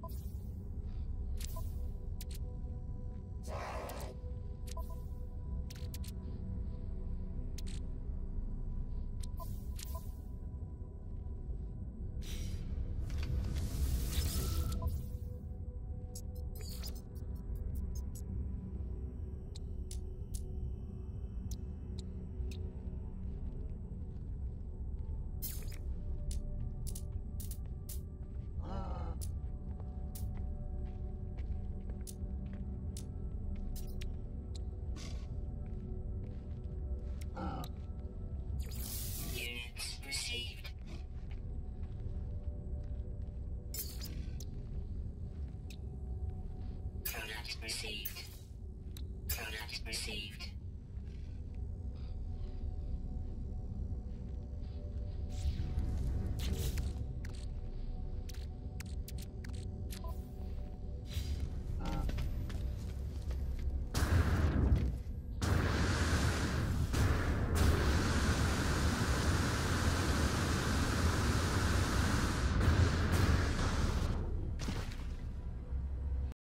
Oh. Units received. Product received.